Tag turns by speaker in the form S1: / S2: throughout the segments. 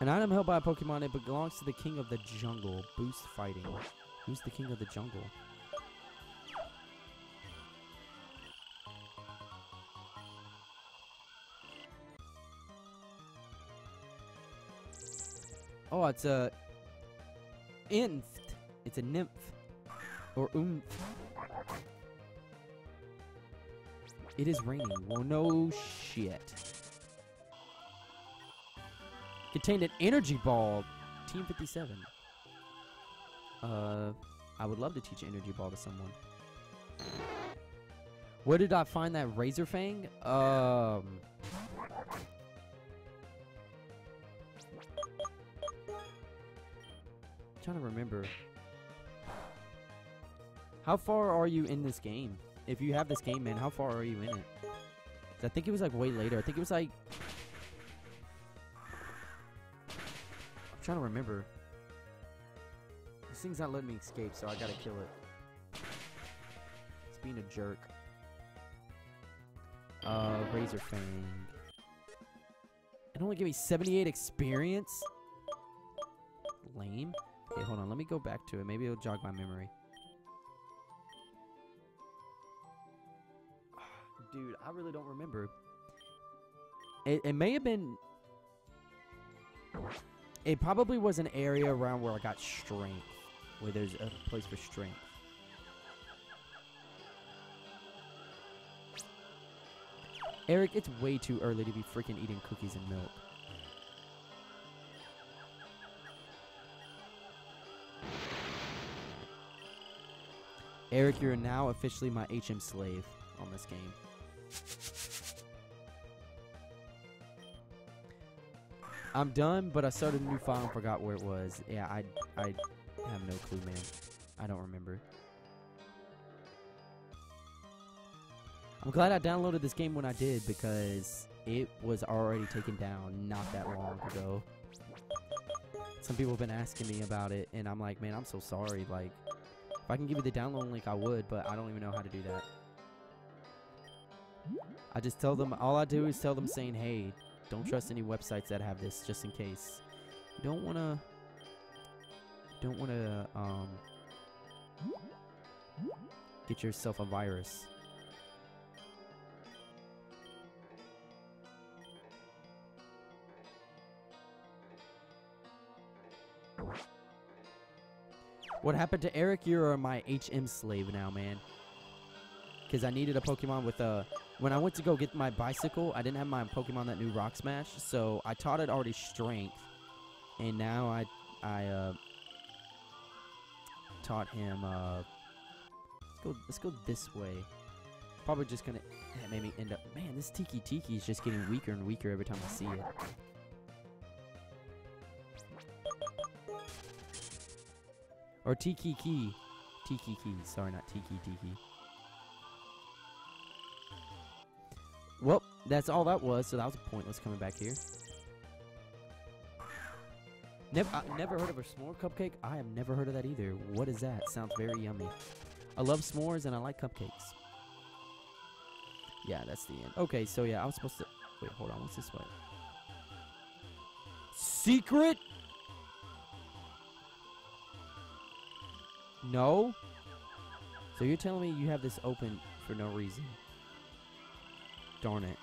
S1: An item held by a Pokemon, it belongs to the king of the jungle. Boost fighting. Who's the king of the jungle? Oh, it's a inf. It's a nymph or oomph. It is raining. Well, no shit. Contained an energy ball. Team 57. Uh, I would love to teach energy ball to someone. Where did I find that razor fang? Um. trying to remember. How far are you in this game? If you have this game, man, how far are you in it? I think it was like way later. I think it was like. Trying to remember. This thing's not letting me escape, so I gotta kill it. It's being a jerk. Uh, Razor Fang. It only gave me 78 experience? Lame. Okay, hold on. Let me go back to it. Maybe it'll jog my memory. Dude, I really don't remember. It, it may have been... It probably was an area around where I got strength. Where there's a place for strength. Eric, it's way too early to be freaking eating cookies and milk. Eric, you're now officially my HM slave on this game. I'm done, but I started a new file and forgot where it was. Yeah, I, I have no clue, man. I don't remember. I'm glad I downloaded this game when I did because it was already taken down not that long ago. Some people have been asking me about it, and I'm like, man, I'm so sorry. Like, if I can give you the download link, I would, but I don't even know how to do that. I just tell them, all I do is tell them saying, hey, don't trust any websites that have this, just in case. You don't want to, don't want to, um, get yourself a virus. What happened to Eric? You're my HM slave now, man. Because I needed a Pokemon with a... When I went to go get my bicycle, I didn't have my Pokemon that knew Rock Smash, so I taught it already Strength. And now I, I, uh... Taught him, uh... Let's go, let's go this way. Probably just gonna... That made me end up... Man, this Tiki Tiki is just getting weaker and weaker every time I see it. Or Tiki Key. Tiki Key. Sorry, not Tiki Tiki. Well, that's all that was, so that was pointless coming back here. Never, I never heard of a s'more cupcake. I have never heard of that either. What is that? Sounds very yummy. I love s'mores and I like cupcakes. Yeah, that's the end. Okay, so yeah, I was supposed to. Wait, hold on. What's this way? Secret? No? So you're telling me you have this open for no reason? Darn it.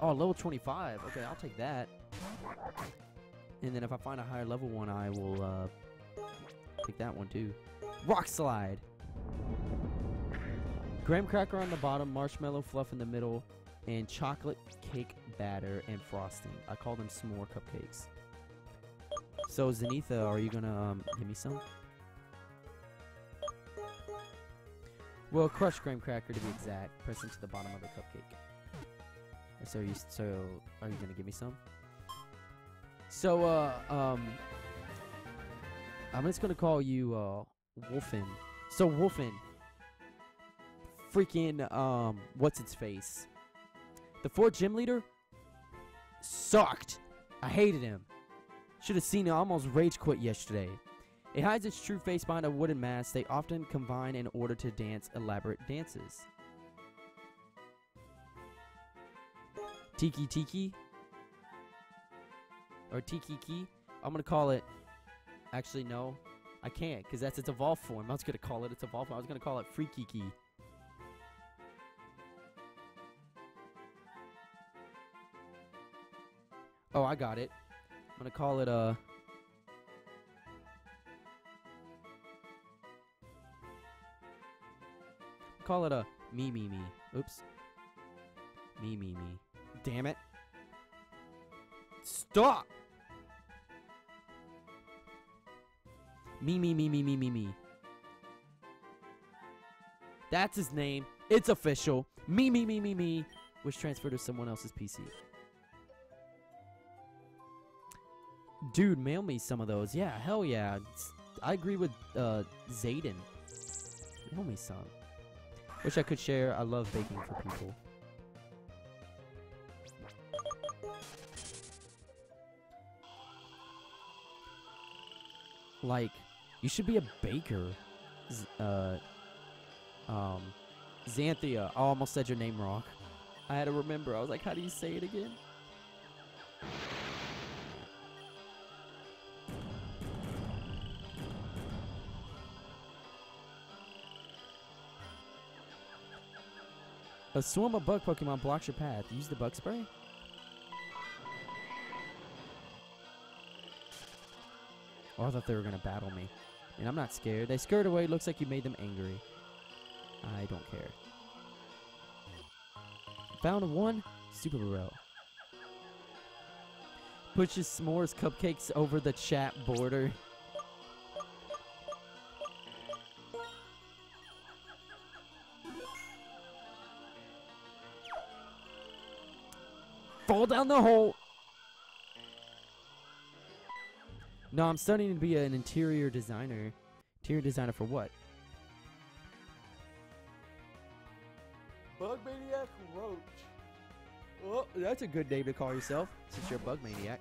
S1: Oh, level 25. Okay, I'll take that. And then if I find a higher level one, I will uh, take that one too. Rock slide. Graham cracker on the bottom, marshmallow fluff in the middle, and chocolate cake batter and frosting. I call them s'more cupcakes. So Zenitha, are you gonna um, give me some? Well, crushed graham cracker to be exact. Press into the bottom of the cupcake. So you so are you gonna give me some? So uh um I'm just gonna call you uh Wolfen. So Wolfen, freaking um what's its face? The fourth gym leader sucked. I hated him. Should have seen it. Almost rage quit yesterday. It hides its true face behind a wooden mask they often combine in order to dance elaborate dances. Tiki Tiki or Tiki Ki. I'm gonna call it. Actually, no, I can't because that's its evolved form. I was gonna call it its evolved form. I was gonna call it Freaky Ki. Oh, I got it. I'm gonna call it a. Uh, Call it a me me me. Oops. Me me me. Damn it. Stop. Me me me me me me me. That's his name. It's official. Me me me me me was transferred to someone else's PC. Dude, mail me some of those. Yeah, hell yeah. I agree with uh, Zayden. Mail me some. Wish I could share. I love baking for people. Like, you should be a baker. Z- uh, um, Xanthia. I almost said your name wrong. I had to remember. I was like, how do you say it again? A swarm of bug Pokemon blocks your path. Use the bug spray. Oh, I thought they were gonna battle me. And I'm not scared. They scurried away. Looks like you made them angry. I don't care. Found one Super Barrel. Pushes s'mores cupcakes over the chat border. Fall down the hole. No, I'm studying to be an interior designer. Interior designer for what? Bug Maniac Roach. Oh, that's a good name to call yourself, since you're a bug maniac.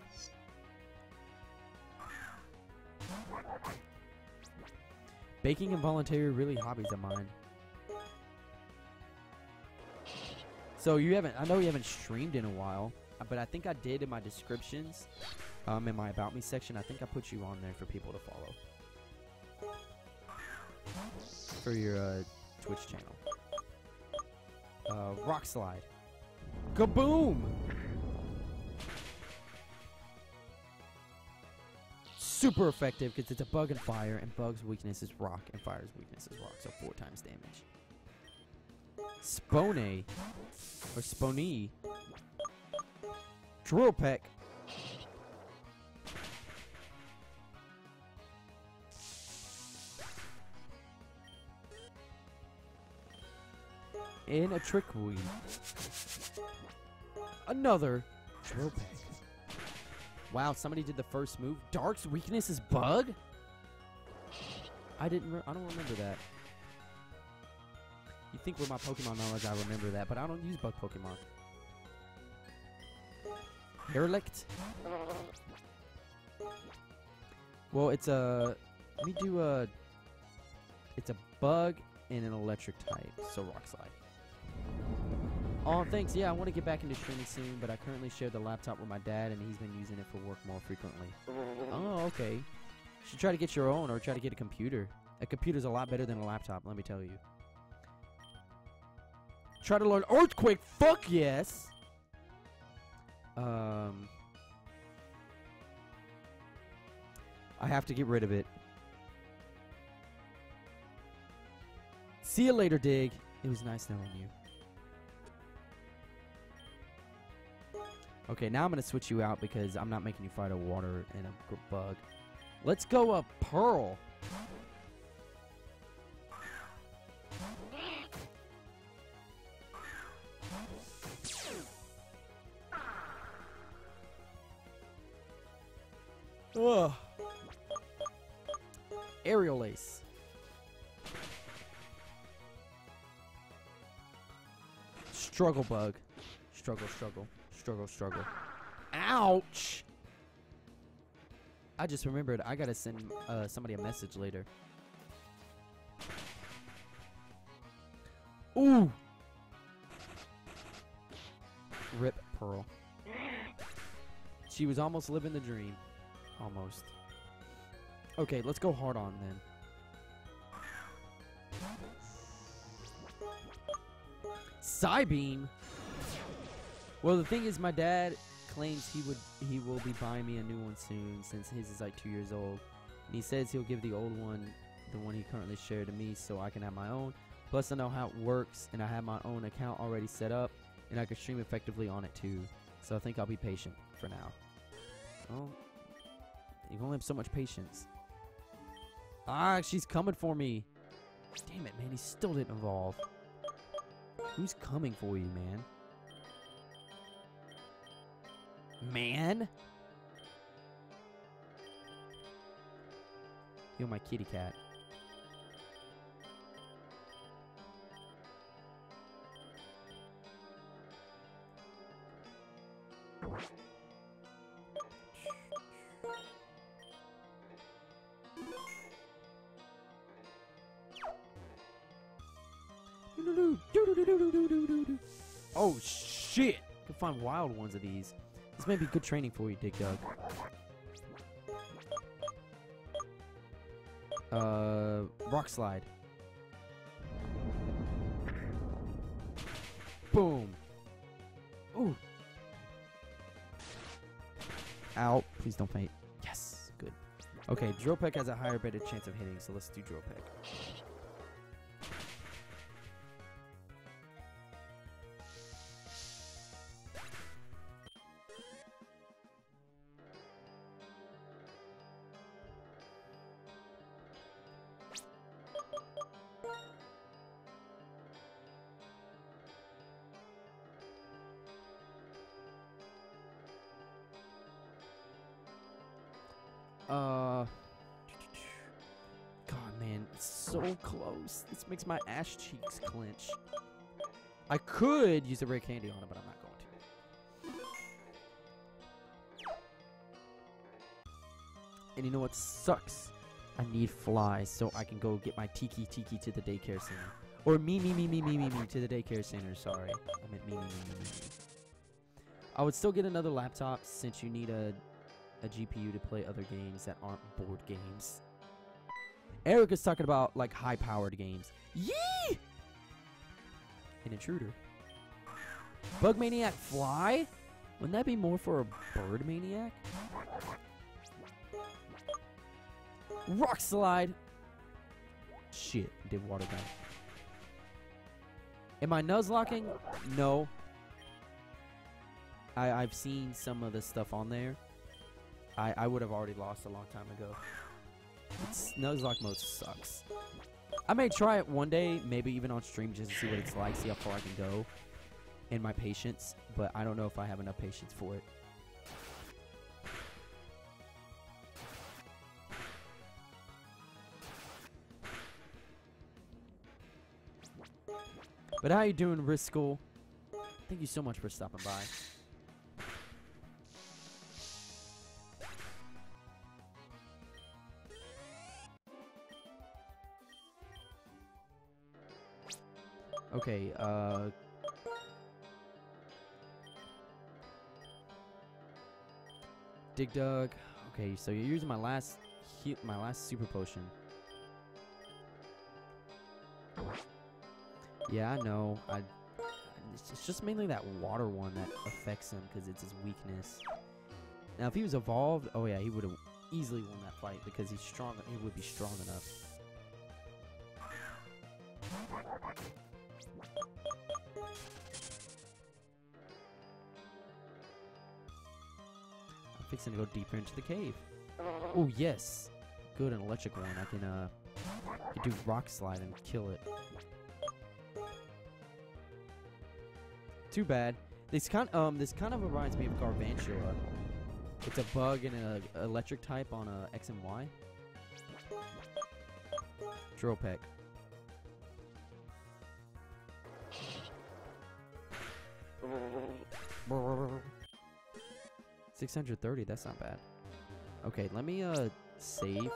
S1: Baking and voluntary are really hobbies of mine. So you haven't, I know you haven't streamed in a while, uh, but I think I did in my descriptions, um, in my about me section. I think I put you on there for people to follow for your uh, Twitch channel. Uh, rock slide. Kaboom! Super effective because it's a bug and fire, and bug's weakness is rock, and fire's weakness is rock, so four times damage. Spone or Spony. Drill peck. In a trickweed. Another drill peck. Wow, somebody did the first move. Dark's weakness is bug. I didn't. I don't remember that. You think with my Pokemon knowledge I remember that, but I don't use bug Pokemon. Herlicht? Well, it's a. Let me do a. It's a bug and an electric type, so rock slide. Oh, thanks. Yeah, I want to get back into streaming soon, but I currently share the laptop with my dad, and he's been using it for work more frequently. Oh, okay. Should try to get your own, or try to get a computer. A computer's a lot better than a laptop, let me tell you. Try to learn Earthquake. Fuck yes. Um, I have to get rid of it. See you later, Dig. It was nice knowing you. Okay, now I'm gonna switch you out because I'm not making you fight a water and a bug. Let's go a pearl. Ugh. Aerial ace. Struggle bug. Struggle, struggle, struggle, struggle. Ouch! I just remembered I gotta send uh, somebody a message later. Ooh! Rip Pearl. She was almost living the dream. Almost. Okay, let's go hard on then. Psybeam? Well, the thing is, my dad claims he would he will be buying me a new one soon since his is like two years old. And he says he'll give the old one, the one he currently shared to me, so I can have my own. Plus, I know how it works, and I have my own account already set up, and I can stream effectively on it too. So I think I'll be patient for now. Oh, you only have so much patience. Ah, she's coming for me. Damn it, man. He still didn't evolve. Who's coming for you, man? Man? You're my kitty cat. Oh shit! You Can find wild ones of these. This may be good training for you, Dig Dug. Uh, rock slide. Boom. Ooh. Ow. Please don't faint. Yes. Good. Okay, Drill Peck has a higher better chance of hitting, so let's do Drill Peck. Uh. God, man, it's so close. This makes my ass cheeks clench. I could use a rare candy on it, but I'm not going to. And you know what sucks? I need flies so I can go get my tiki tiki to the daycare center. Or me me me me me me me to the daycare center. Sorry, I meant me me me me me. me. I would still get another laptop since you need a a GPU to play other games that aren't board games. Eric is talking about like high powered games. Yee! An intruder. Bug Maniac Fly? Wouldn't that be more for a bird maniac? Rock Slide! Shit, did water gun. Am I nuzlocking? No. I, I've seen some of the stuff on there. I, I would have already lost a long time ago. Nuzlocke mode sucks. I may try it one day, maybe even on stream just to see what it's like, see how far I can go, and my patience, but I don't know if I have enough patience for it. But how you doing, Riskel? Thank you so much for stopping by. Okay, uh... Dig Dug. Okay, so you're using my last my last super potion. Yeah, I know. I it's it's just mainly that water one that affects him because it's his weakness. Now, if he was evolved, oh yeah, he would have easily won that fight because he's strong. He would be strong enough. fixing to go deeper into the cave. Oh, yes! Good, an electric one. I can, uh, can do rock slide and kill it. Too bad. This kind, um, this kind of reminds me of Galvantula. It's a bug and an electric type on a X X and Y. Drill peck. 630, that's not bad. Okay, let me uh save